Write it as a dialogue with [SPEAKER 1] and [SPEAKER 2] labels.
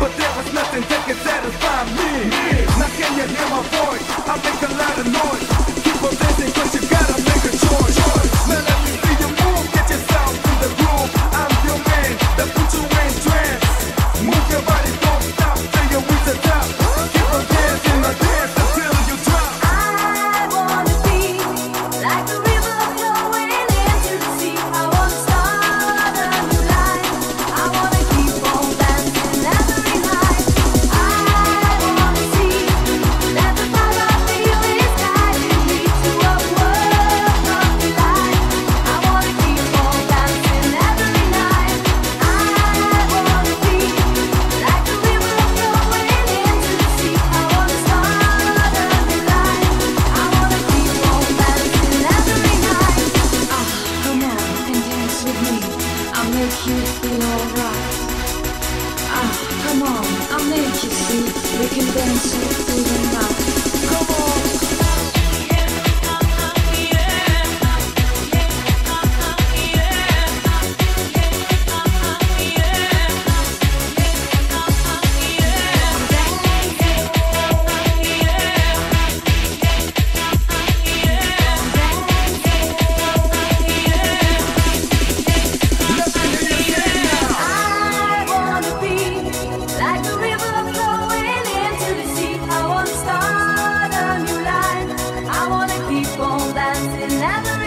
[SPEAKER 1] But there was nothing that could satisfy me. Now can you hear my voice?
[SPEAKER 2] can dance through your mouth. It's never